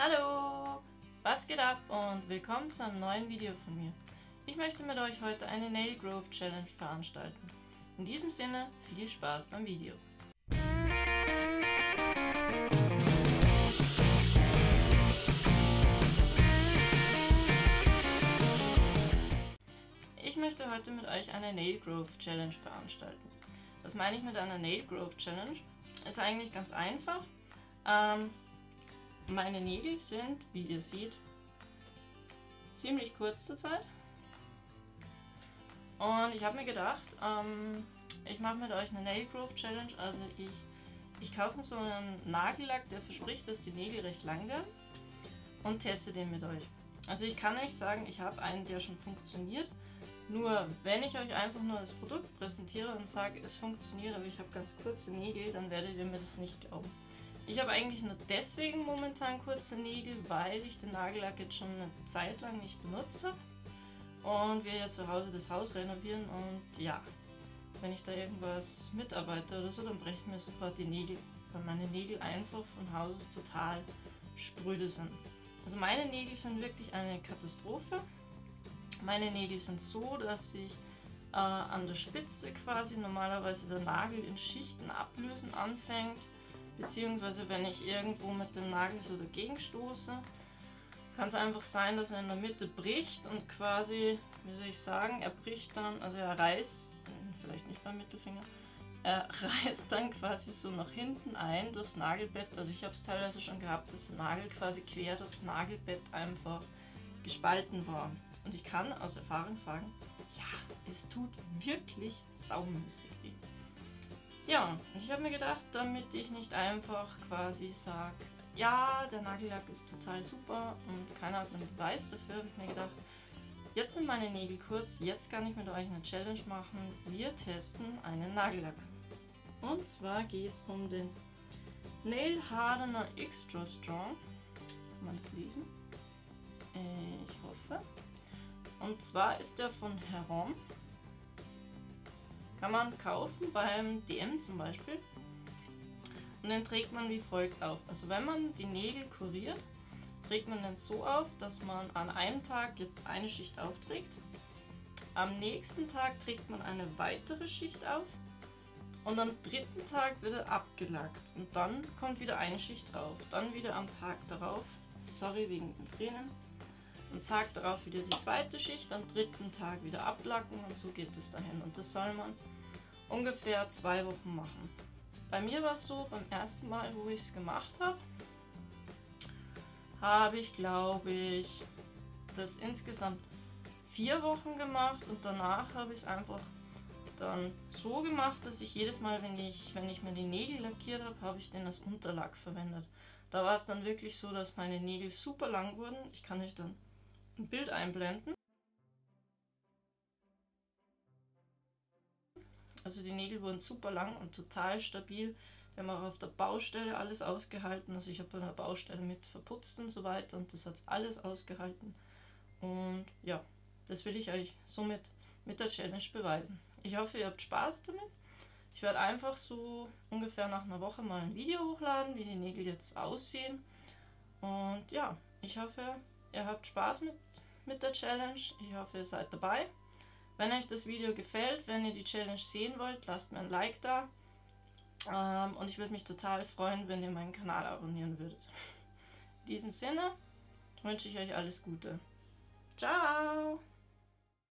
Hallo, was geht ab und willkommen zu einem neuen Video von mir. Ich möchte mit euch heute eine Nail Growth Challenge veranstalten. In diesem Sinne, viel Spaß beim Video. Ich möchte heute mit euch eine Nail Growth Challenge veranstalten. Was meine ich mit einer Nail Growth Challenge? Ist eigentlich ganz einfach. Ähm, meine Nägel sind, wie ihr seht, ziemlich kurz zur Zeit. Und ich habe mir gedacht, ähm, ich mache mit euch eine Nail Growth Challenge. Also ich, ich kaufe mir so einen Nagellack, der verspricht, dass die Nägel recht lang werden und teste den mit euch. Also ich kann euch sagen, ich habe einen, der schon funktioniert. Nur wenn ich euch einfach nur das Produkt präsentiere und sage, es funktioniert, aber ich habe ganz kurze Nägel, dann werdet ihr mir das nicht glauben. Ich habe eigentlich nur deswegen momentan kurze Nägel, weil ich den Nagellack jetzt schon eine Zeit lang nicht benutzt habe. Und wir ja zu Hause das Haus renovieren und ja, wenn ich da irgendwas mitarbeite oder so, dann brechen mir sofort die Nägel, weil meine Nägel einfach von Haus aus total spröde sind. Also meine Nägel sind wirklich eine Katastrophe. Meine Nägel sind so, dass sich äh, an der Spitze quasi normalerweise der Nagel in Schichten ablösen anfängt beziehungsweise wenn ich irgendwo mit dem Nagel so dagegen stoße, kann es einfach sein, dass er in der Mitte bricht und quasi, wie soll ich sagen, er bricht dann, also er reißt, vielleicht nicht beim Mittelfinger, er reißt dann quasi so nach hinten ein durchs Nagelbett. Also ich habe es teilweise schon gehabt, dass der Nagel quasi quer durchs Nagelbett einfach gespalten war. Und ich kann aus Erfahrung sagen, ja, es tut wirklich saumäßig. Ja, ich habe mir gedacht, damit ich nicht einfach quasi sage, ja, der Nagellack ist total super und keiner hat einen Beweis dafür, habe ich mir gedacht, jetzt sind meine Nägel kurz, jetzt kann ich mit euch eine Challenge machen. Wir testen einen Nagellack. Und zwar geht es um den Nail Hardener Extra Strong. Kann man das lesen? Äh, ich hoffe. Und zwar ist der von Heron. Kann man kaufen beim DM zum Beispiel. Und den trägt man wie folgt auf. Also wenn man die Nägel kuriert, trägt man den so auf, dass man an einem Tag jetzt eine Schicht aufträgt. Am nächsten Tag trägt man eine weitere Schicht auf und am dritten Tag wird er abgelackt und dann kommt wieder eine Schicht drauf. Dann wieder am Tag darauf, sorry wegen den Tränen, am Tag darauf wieder die zweite Schicht, am dritten Tag wieder ablacken und so geht es dahin. Und das soll man ungefähr zwei Wochen machen. Bei mir war es so, beim ersten Mal, wo ich es gemacht habe, habe ich, glaube ich, das insgesamt vier Wochen gemacht und danach habe ich es einfach dann so gemacht, dass ich jedes Mal, wenn ich, wenn ich mir die Nägel lackiert habe, habe ich den als Unterlack verwendet. Da war es dann wirklich so, dass meine Nägel super lang wurden. Ich kann euch dann ein Bild einblenden. Also die Nägel wurden super lang und total stabil. Wir haben auch auf der Baustelle alles ausgehalten. Also ich habe bei einer Baustelle mit verputzt und so weiter und das hat alles ausgehalten. Und ja, das will ich euch somit mit der Challenge beweisen. Ich hoffe, ihr habt Spaß damit. Ich werde einfach so ungefähr nach einer Woche mal ein Video hochladen, wie die Nägel jetzt aussehen. Und ja, ich hoffe, ihr habt Spaß mit, mit der Challenge. Ich hoffe, ihr seid dabei. Wenn euch das Video gefällt, wenn ihr die Challenge sehen wollt, lasst mir ein Like da. Ähm, und ich würde mich total freuen, wenn ihr meinen Kanal abonnieren würdet. In diesem Sinne wünsche ich euch alles Gute. Ciao!